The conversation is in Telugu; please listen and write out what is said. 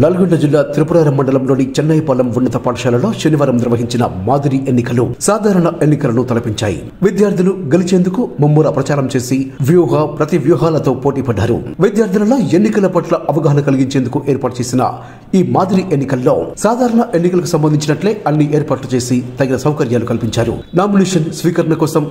నల్గొండ జిల్లా త్రిపురారం మండలంలోని చెన్నైపాలెం ఉన్నత పాఠశాలలో శనివారం నిర్వహించిన మాదిరి ఎన్నికలు సాధారణ ఎన్నికలను తలపించాయి. విద్యార్థులు గెలిచేందుకు ముమ్మూర ప్రచారం చేసి వ్యూహ ప్రతి వ్యూహాలతో పోటీ పడ్డారు. విద్యార్థులలో ఎన్నికల పట్ల అవగాహన కలిగించేందుకు ఏర్పాటు చేసిన ఈ మాదిరి ఎన్నికల్లో సాధారణ ఎన్నికలకు సంబంధించినట్లే అన్ని ఏర్పాట్లు చేసి తగిన సౌకర్యాలు కల్పించారు. నామినేషన్ స్వీకరణ కోసం